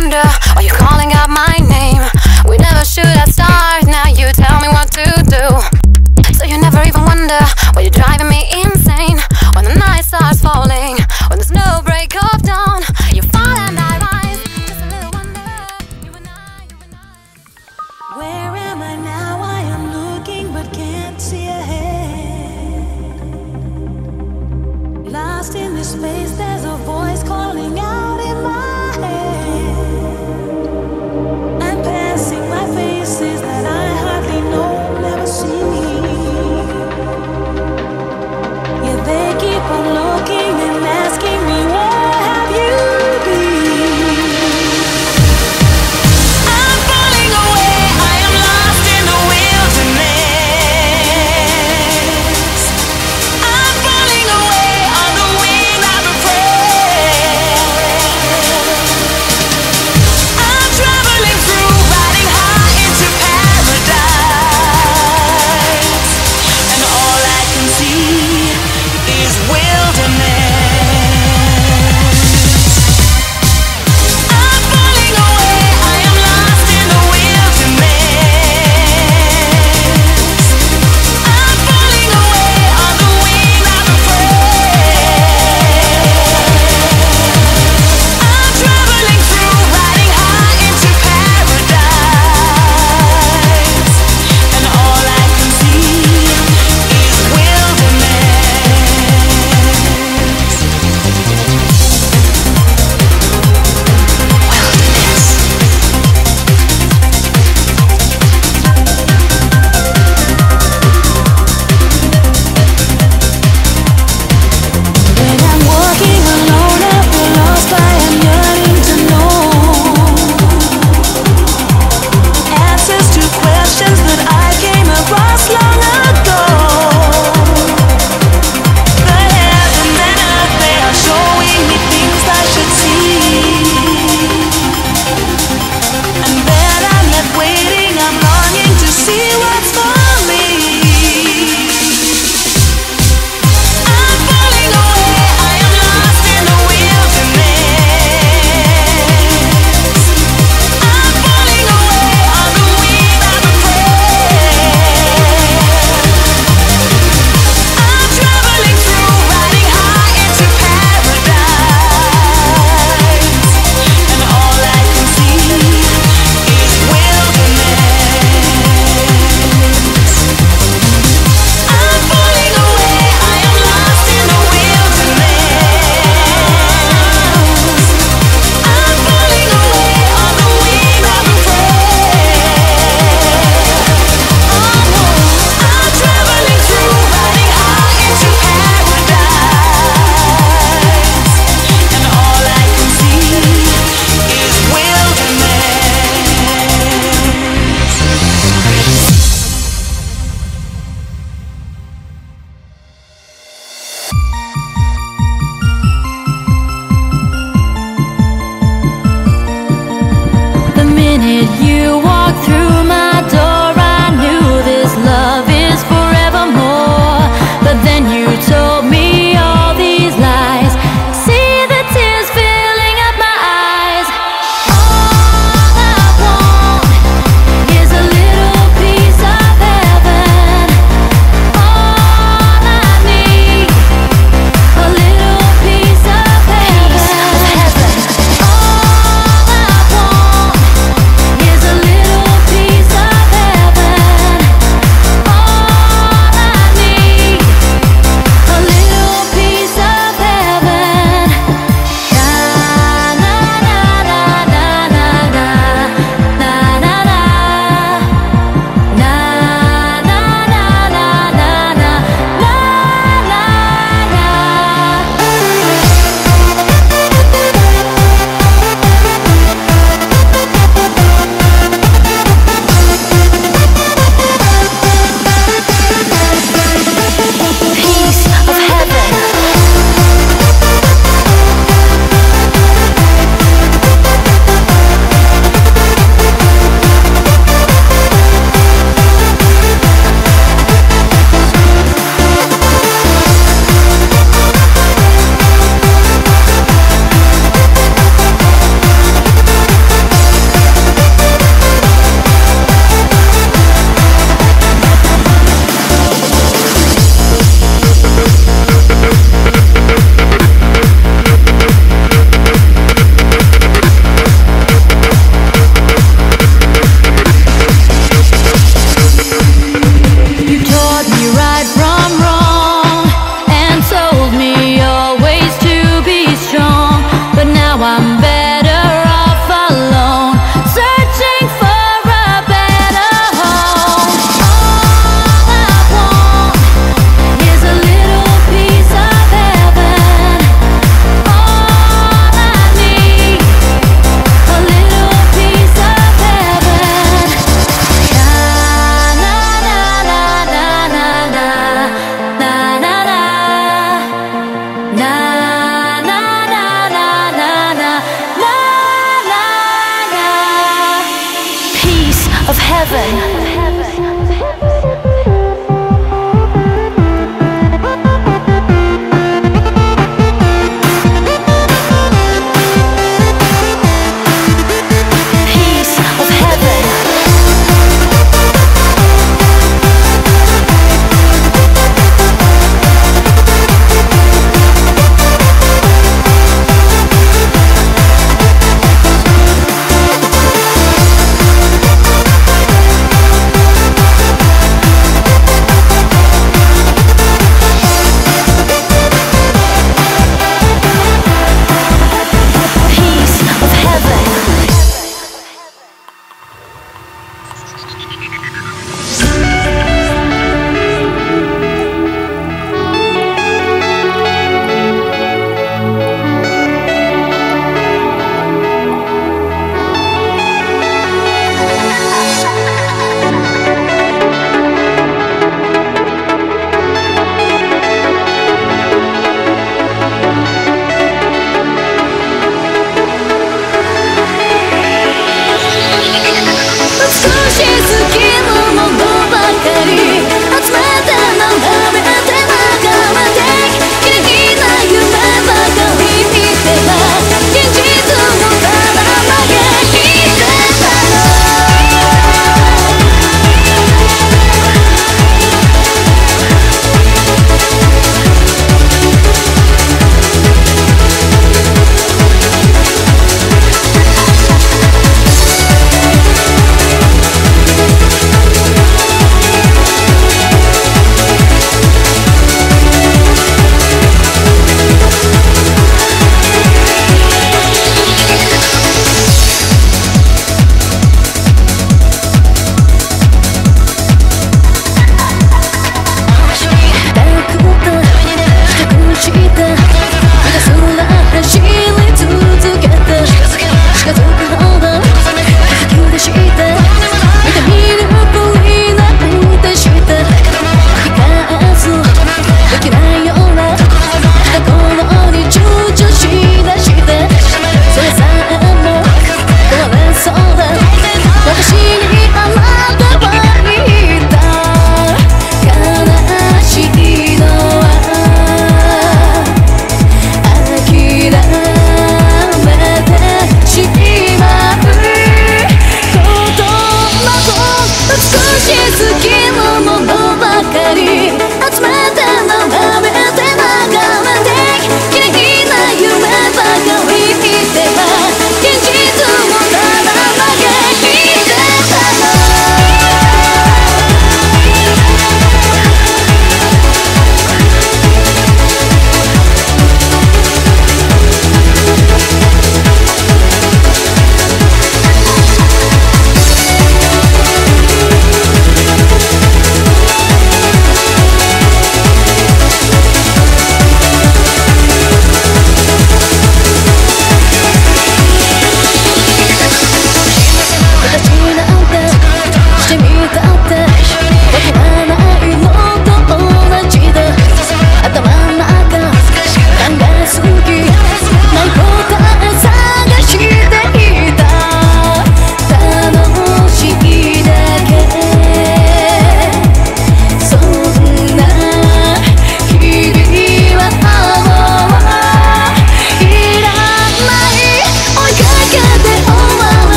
wonder, are you calling out my name? We never should have started, now you tell me what to do. So you never even wonder, why you're driving me insane? When the night starts falling, when there's no break of dawn You fall and I rise, just a little wonder You and I, you and I. Where am I now? I am looking but can't see ahead. Lost in this space